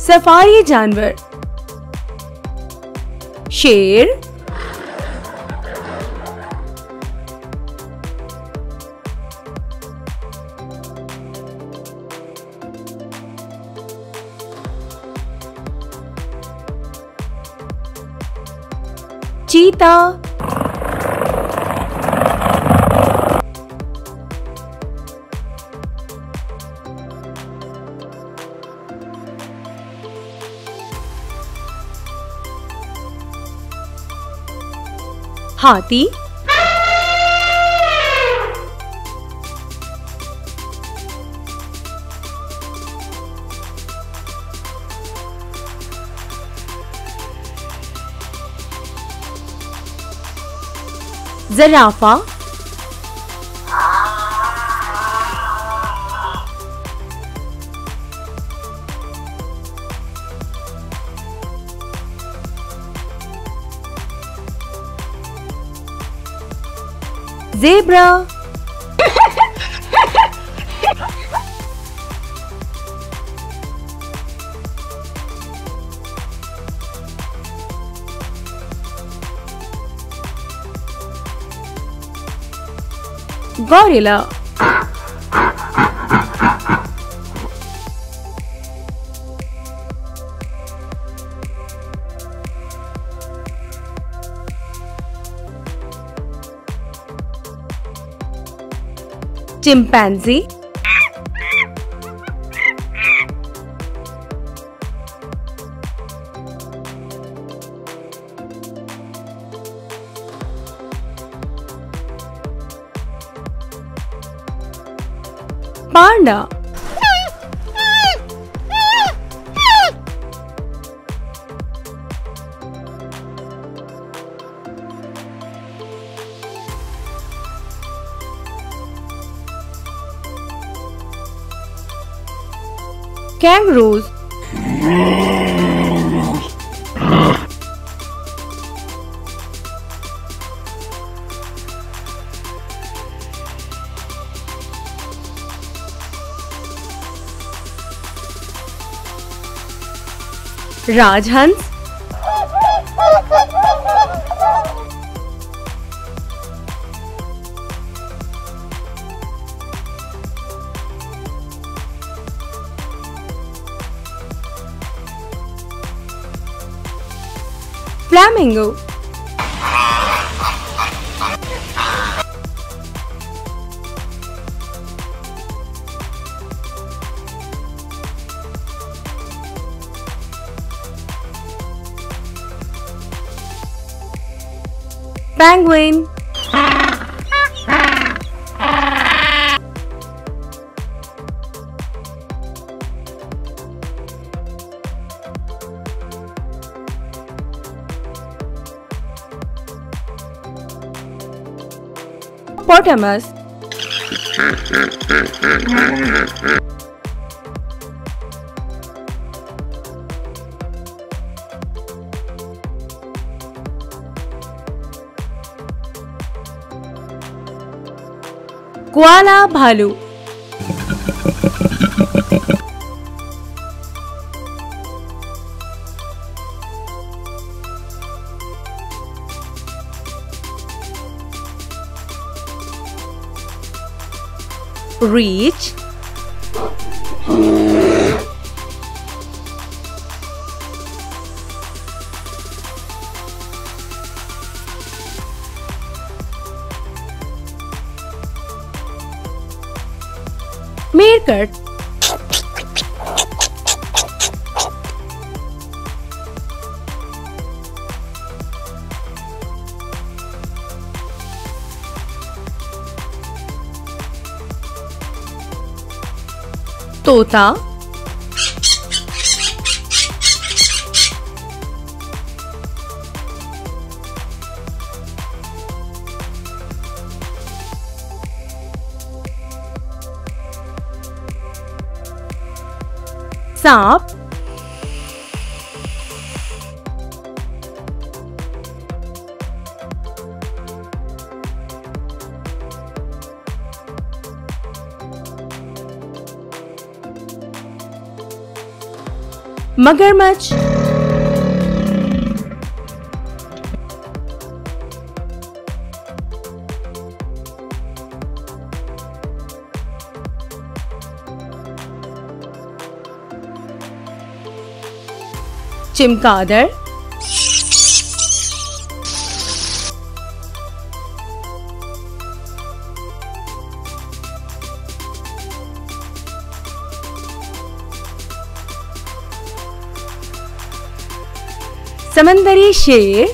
Safari जानवर। शेर। चीता। हाथी। जराफा। Zebra. Gorilla. chimpanzee, panda kangaroos राजहंस Flamingo. Penguin. Hippopotamus koala भालू reach. Meerkat तोता। सांप। मगरमच्छ। चिमकादड़ समंदरी शेर।